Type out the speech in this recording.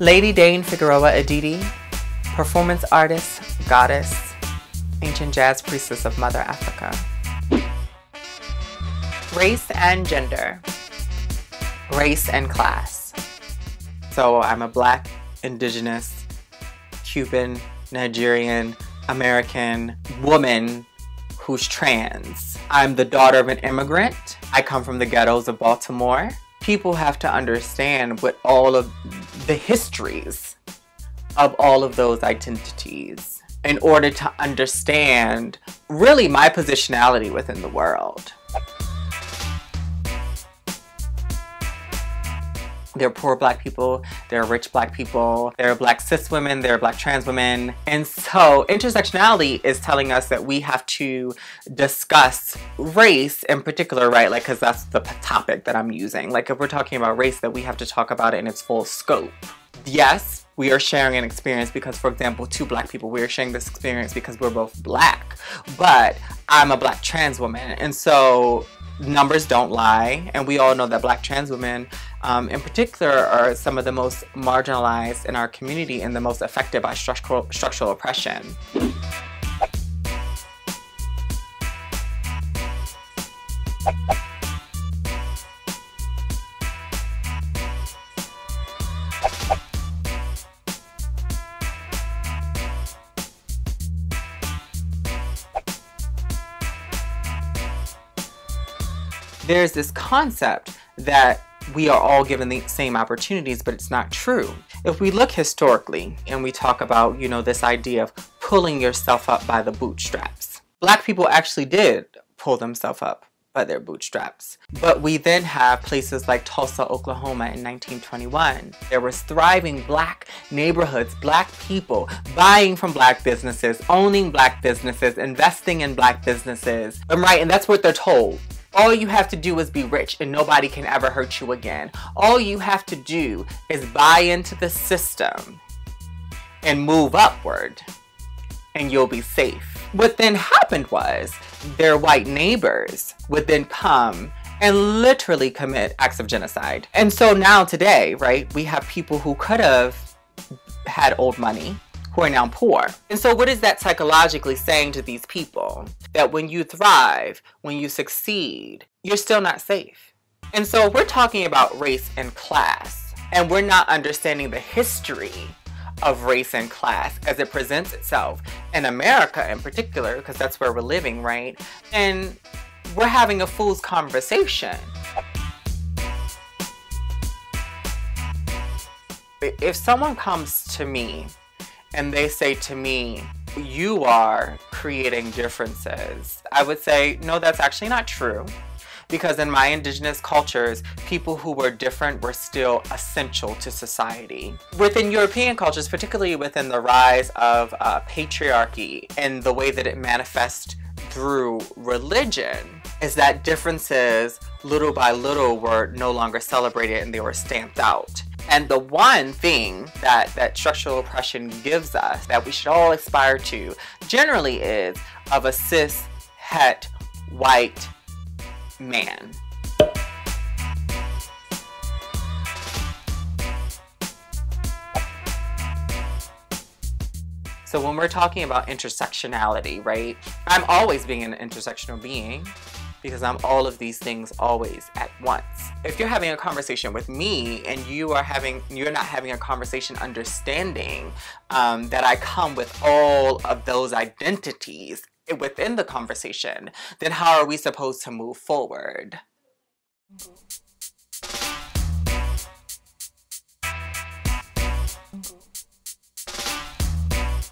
Lady Dane Figueroa Edidi, performance artist, goddess, ancient jazz priestess of Mother Africa. Race and gender, race and class. So I'm a black, indigenous, Cuban, Nigerian, American woman who's trans. I'm the daughter of an immigrant. I come from the ghettos of Baltimore. People have to understand what all of the histories of all of those identities in order to understand really my positionality within the world. There are poor black people, there are rich black people, there are black cis women, there are black trans women. And so intersectionality is telling us that we have to discuss race in particular, right? Like, cause that's the topic that I'm using. Like if we're talking about race, that we have to talk about it in its full scope. Yes, we are sharing an experience because, for example, two black people, we are sharing this experience because we're both black, but I'm a black trans woman. And so numbers don't lie. And we all know that black trans women um, in particular are some of the most marginalized in our community and the most affected by structural, structural oppression. There's this concept that we are all given the same opportunities, but it's not true. If we look historically and we talk about, you know, this idea of pulling yourself up by the bootstraps, black people actually did pull themselves up by their bootstraps. But we then have places like Tulsa, Oklahoma in 1921. There was thriving black neighborhoods, black people buying from black businesses, owning black businesses, investing in black businesses. I'm right, and that's what they're told. All you have to do is be rich and nobody can ever hurt you again. All you have to do is buy into the system and move upward and you'll be safe. What then happened was their white neighbors would then come and literally commit acts of genocide. And so now today, right, we have people who could have had old money, who are now poor. And so what is that psychologically saying to these people? That when you thrive, when you succeed, you're still not safe. And so we're talking about race and class, and we're not understanding the history of race and class as it presents itself in America in particular, because that's where we're living, right? And we're having a fool's conversation. If someone comes to me and they say to me, you are creating differences, I would say, no, that's actually not true. Because in my indigenous cultures, people who were different were still essential to society. Within European cultures, particularly within the rise of uh, patriarchy and the way that it manifests through religion, is that differences little by little were no longer celebrated and they were stamped out. And the one thing that, that structural oppression gives us that we should all aspire to generally is of a cis, het, white man. So when we're talking about intersectionality, right? I'm always being an intersectional being because I'm all of these things always at once. If you're having a conversation with me and you are having, you're not having a conversation understanding um, that I come with all of those identities within the conversation, then how are we supposed to move forward? Mm -hmm.